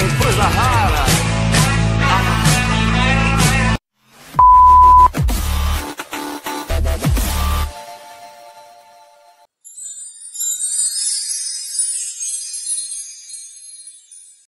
surpresa rara.